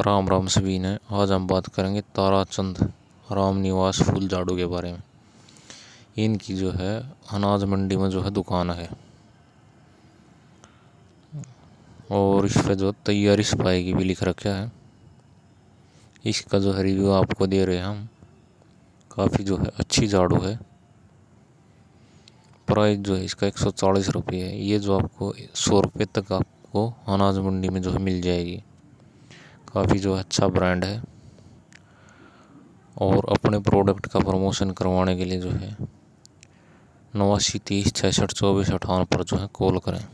राम राम सभी ने, आज हम बात करेंगे ताराचंद राम निवास फूल झाड़ू के बारे में। इनकी जो है, अनाज मंडी में जो है दुकान है। और इस पर जो तैयारी सफ़ाई की भी लिख रखा है। इसका जो है रिव्यू आपको दे रहे हैं हम। काफ़ी जो है अच्छी झाड़ू है। प्राइस जो है इसका एक सौ चालीस रुपये है। ये जो आपको सौ रुपये तक आपको अनाज मंडी में जो है मिल जाएगी। काफ़ी जो अच्छा ब्रांड है। और अपने प्रोडक्ट का प्रमोशन करवाने के लिए जो है, नवासी तीस छः छसठ चौबीस, अठावन पर जो है कॉल करें।